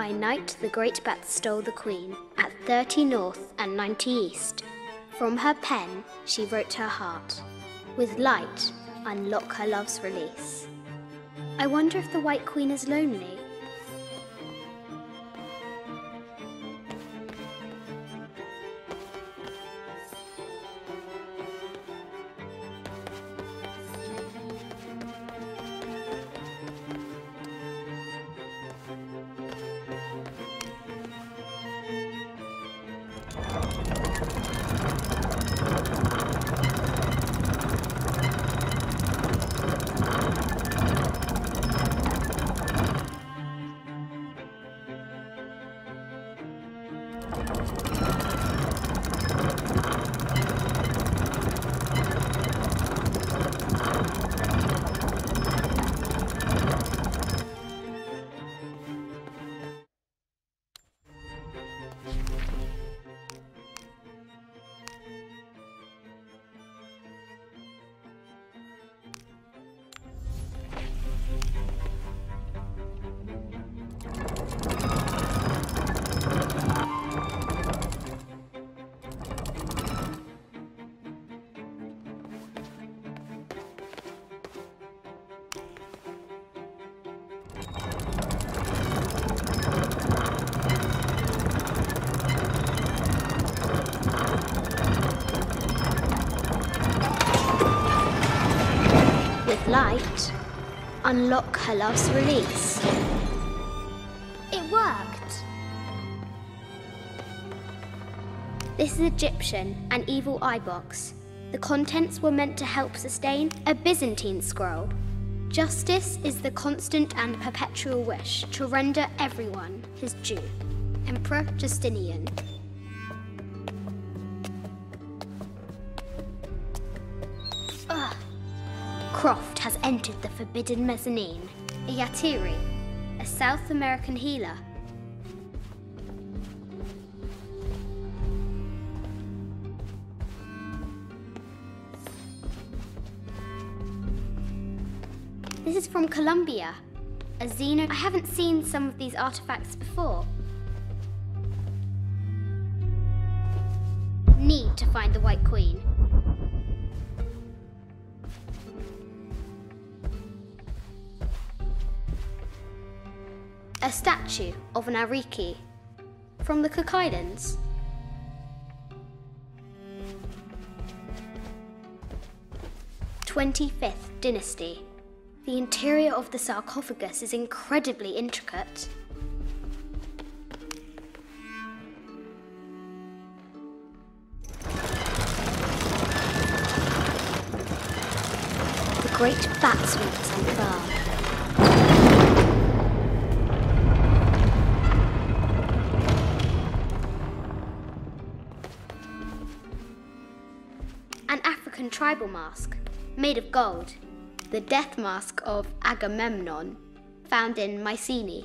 By night, the great bat stole the queen at 30 north and 90 east. From her pen, she wrote her heart. With light, unlock her love's release. I wonder if the White Queen is lonely. Light, unlock her love's release. It worked! This is Egyptian, an evil eye box. The contents were meant to help sustain a Byzantine scroll. Justice is the constant and perpetual wish to render everyone his due. Emperor Justinian. Croft has entered the forbidden mezzanine. A Yatiri, a South American healer. This is from Colombia. A Xeno. I haven't seen some of these artifacts before. Need to find the White Queen. A statue of an Ariki from the Cook Islands. Twenty-fifth dynasty. The interior of the sarcophagus is incredibly intricate. The great bat sweeps unfurl. Tribal mask made of gold. The death mask of Agamemnon, found in Mycenae.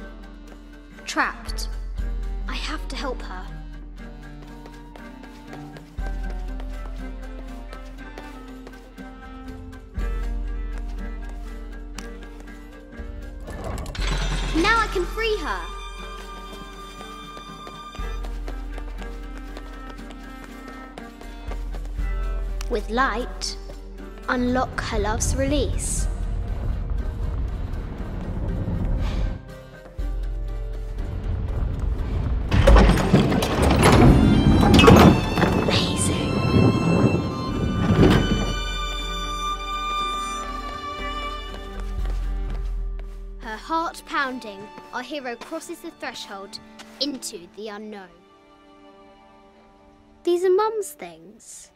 With light, unlock her love's release. Our hero crosses the threshold into the unknown. These are Mum's things.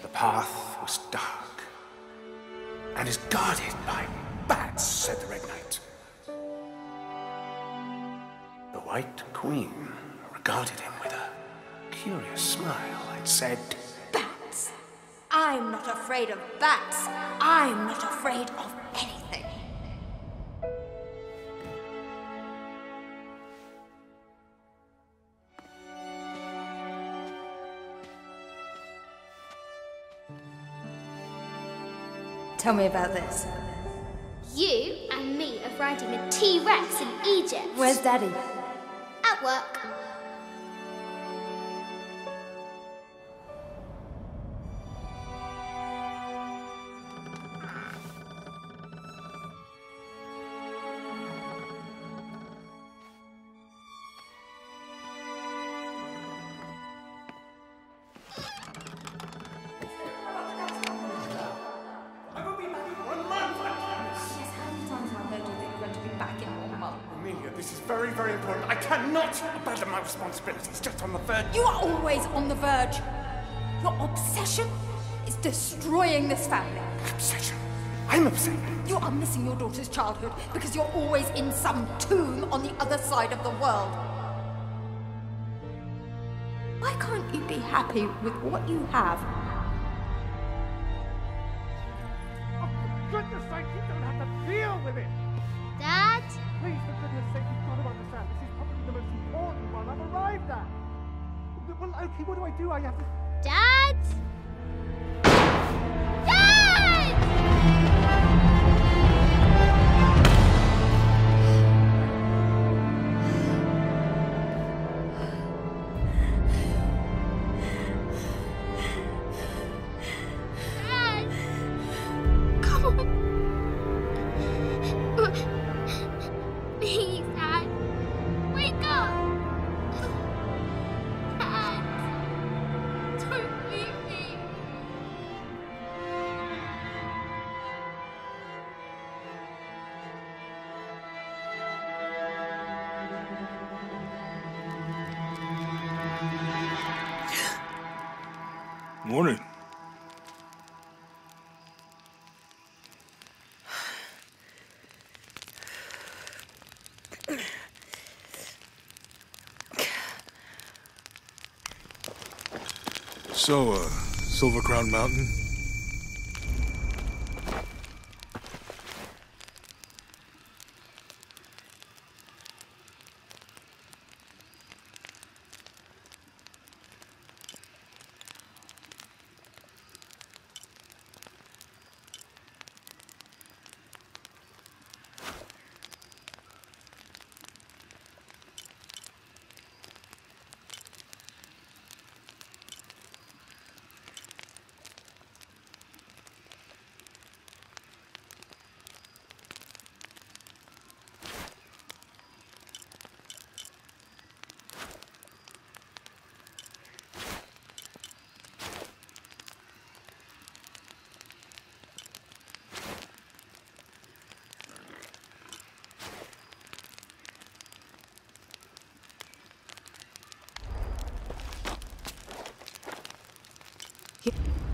The path was dark and is guarded by bats, said the Red Knight. The White Queen regarded him with a curious smile and said, Bats! I'm not afraid of bats. I'm not afraid of anything. Tell me about this. You and me are riding a T Rex in Egypt. Where's Daddy? At work. Cannot abandon my responsibilities just on the verge. You are always on the verge. Your obsession is destroying this family. Obsession. I'm obsessed. You are missing your daughter's childhood because you're always in some tomb on the other side of the world. Why can't you be happy with what you have? Oh, for goodness sake, you don't have to deal with it. Dad? Goodness sake, got understand. This is probably the most important one I've arrived at. Well, okay, what do I do? I have to. Dad! So, uh, Silver Crown Mountain? Yeah.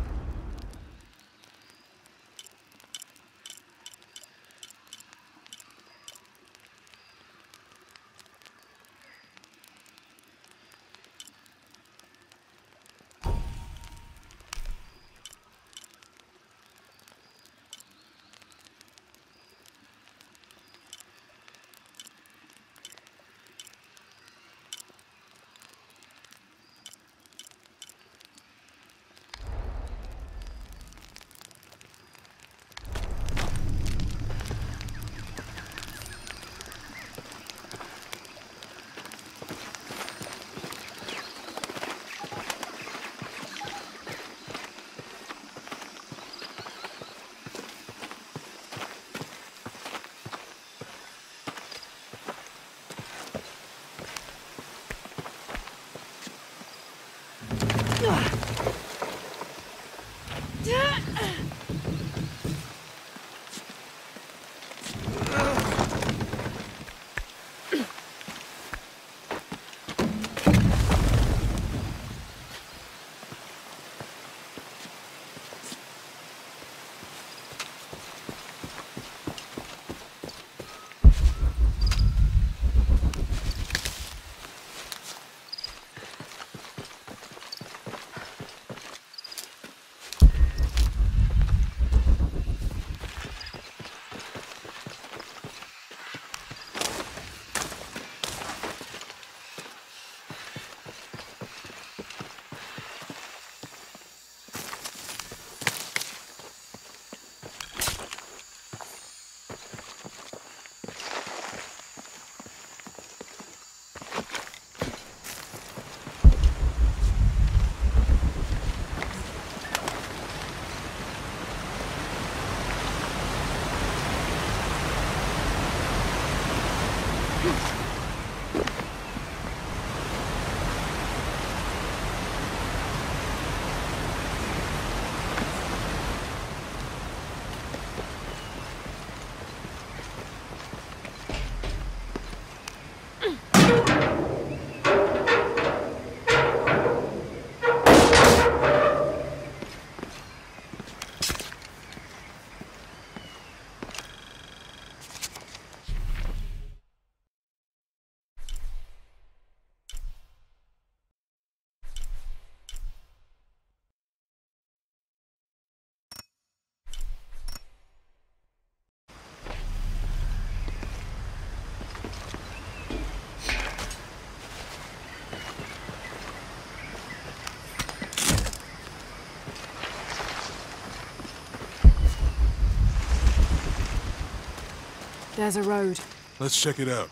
There's a road. Let's check it out.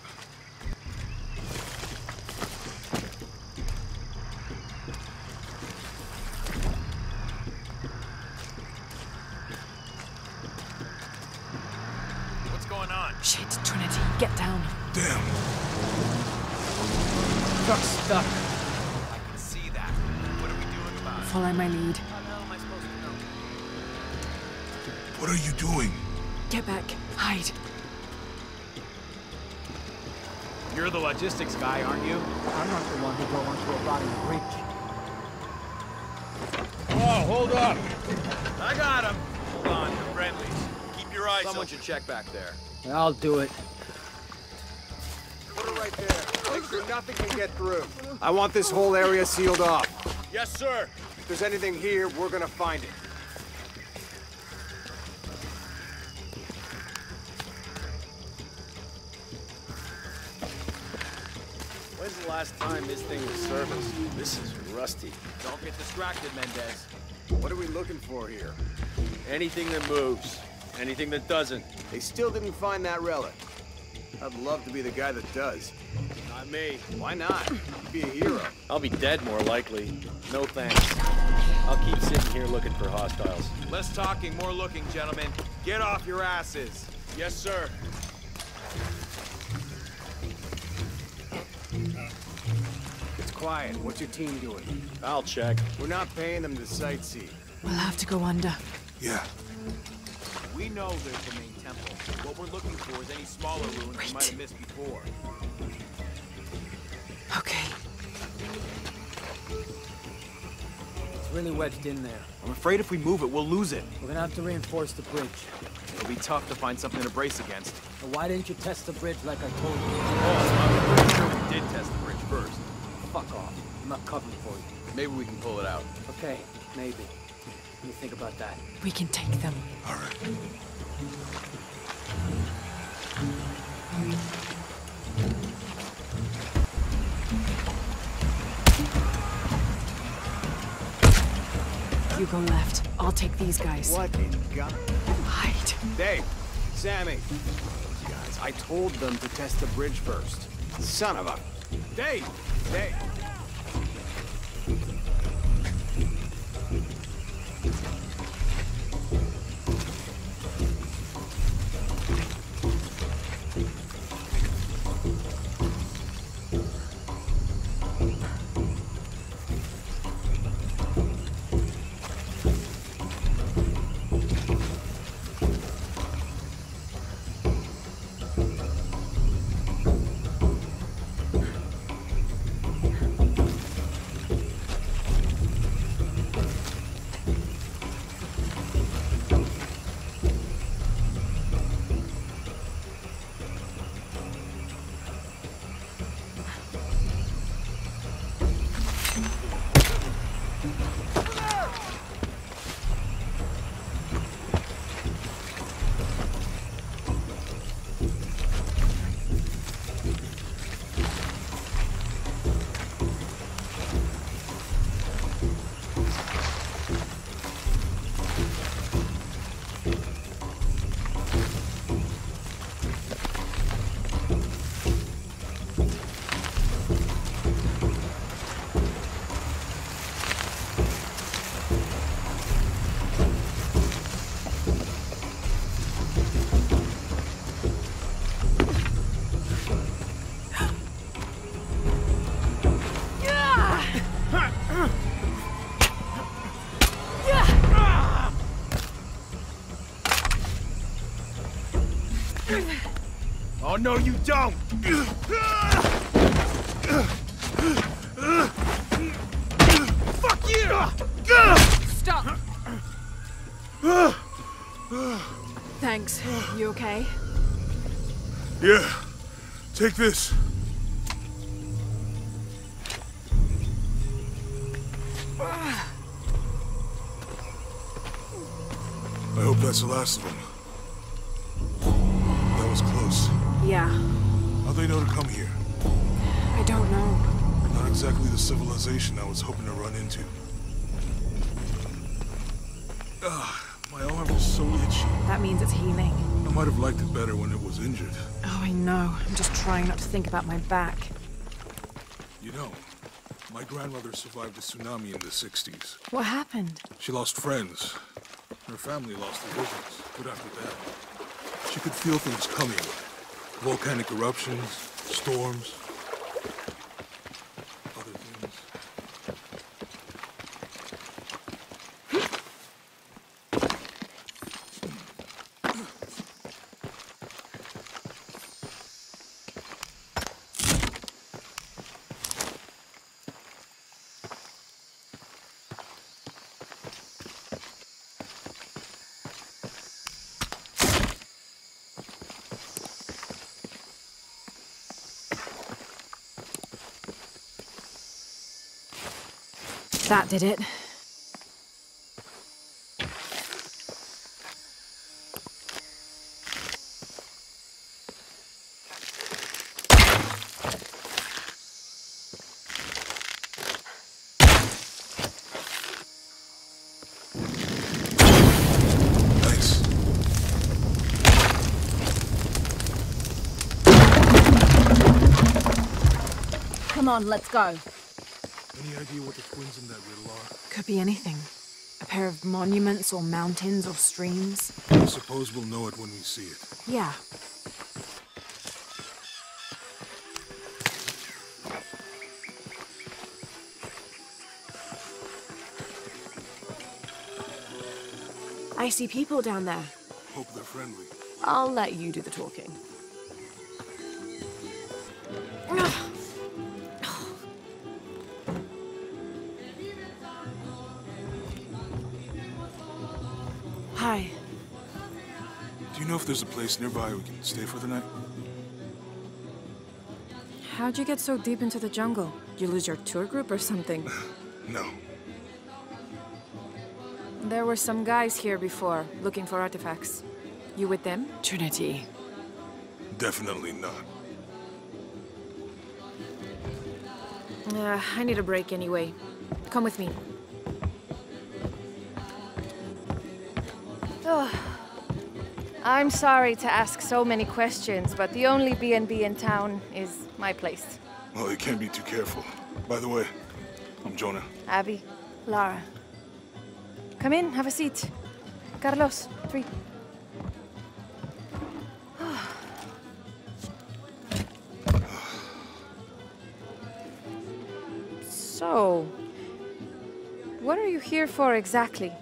Eyes Someone should check back there. I'll do it. Put it right there. Make sure nothing can get through. I want this whole area sealed off. Yes, sir. If there's anything here, we're gonna find it. When's the last time this thing was serviced? This is rusty. Don't get distracted, Mendez. What are we looking for here? Anything that moves. Anything that doesn't. They still didn't find that relic. I'd love to be the guy that does. Not me. Why not? You'd be a hero. I'll be dead more likely. No thanks. I'll keep sitting here looking for hostiles. Less talking, more looking, gentlemen. Get off your asses. Yes, sir. It's quiet. What's your team doing? I'll check. We're not paying them to sightsee. We'll have to go under. Yeah. We know there's the main temple. What we're looking for is any smaller ruins we might have missed before. Okay. It's really wedged in there. I'm afraid if we move it, we'll lose it. We're gonna have to reinforce the bridge. It'll be tough to find something to brace against. So why didn't you test the bridge like I told you? Oh, I'm pretty sure we did test the bridge first. Fuck off. I'm not covering for you. Maybe we can pull it out. Okay, maybe. Let me think about that. We can take them. All right. You go left. I'll take these guys. What in God? Hide. Dave, Sammy. Those guys, I told them to test the bridge first. Son of a... Dave! Dave! No, you don't! Fuck you! Stop! Thanks. You okay? Yeah. Take this. I hope that's the last of them. Yeah. How'd they know to come here? I don't know. Not exactly the civilization I was hoping to run into. Ah, my arm is so itchy. That means it's healing. I'm might have liked it better when it was injured. Oh, I know. I'm just trying not to think about my back. You know, my grandmother survived a tsunami in the 60s. What happened? She lost friends. Her family lost their business. But after that, she could feel things coming. Volcanic eruptions, storms, other things. That did it. Come on, let's go. Any idea what the twins in that riddle are? Could be anything. A pair of monuments or mountains or streams. I suppose we'll know it when we see it. Yeah. I see people down there. Hope they're friendly. I'll let you do the talking. Know if there's a place nearby we can stay for the night? How'd you get so deep into the jungle? Did you lose your tour group or something? No. There were some guys here before, looking for artifacts. You with them? Trinity. Definitely not. Uh, I need a break anyway. Come with me. Oh. I'm sorry to ask so many questions, but the only B&B in town is my place. Well, you can't be too careful. By the way, I'm Jonah. Abby, Lara. Come in, have a seat. Carlos, three. so, what are you here for exactly?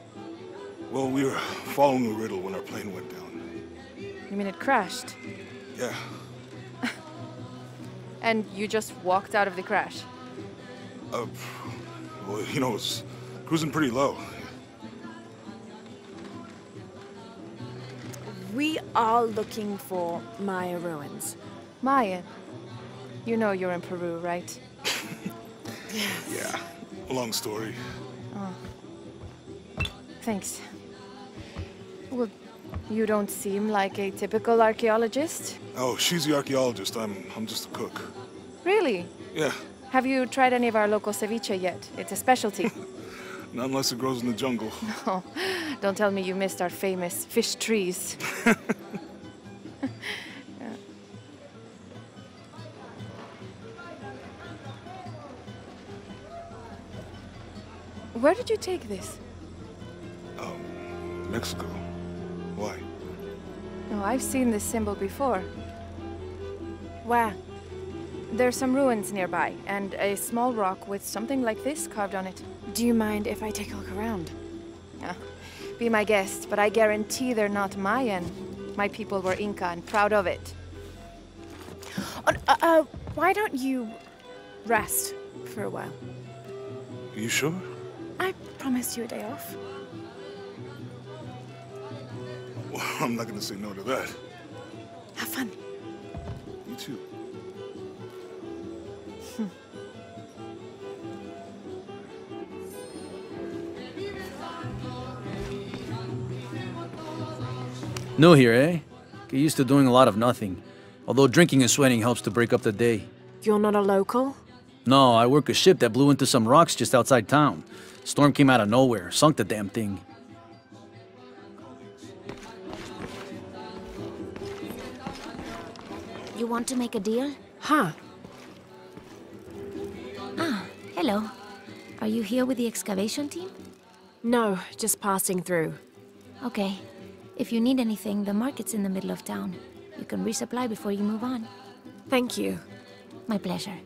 Well, we were following a riddle when our plane went down. You mean it crashed? Yeah, And you just walked out of the crash? uh, well, you know, it's cruising pretty low. We are looking for Maya ruins. Maya, you know you're in Peru, right? Yeah, long story. Oh. Thanks. Well, you don't seem like a typical archaeologist. Oh, she's the archaeologist. I'm, I'm just a cook. Really? Yeah, Have you tried any of our local ceviche yet? It's a specialty. not unless it grows in the jungle. oh, don't tell me you missed our famous fish trees. Where did you take this? Oh Mexico. Why? Oh, I've seen this symbol before. Where? There's some ruins nearby, and a small rock with something like this carved on it. Do you mind if I take a look around? Ah, be my guest, but I guarantee they're not Mayan. My people were Inca and proud of it. Uh, uh, uh, why don't you rest for a while? Are you sure? I promised you a day off. Well, I'm not gonna say no to that. Have fun. You too. New here, eh? Get used to doing a lot of nothing. Although drinking and sweating helps to break up the day. You're not a local? No, I work a ship that blew into some rocks just outside town. Storm came out of nowhere, sunk the damn thing. Want to make a deal? Huh. Ah, hello. Are you here with the excavation team? No, just passing through. Okay. If you need anything, the market's in the middle of town. You can resupply before you move on. Thank you. My pleasure.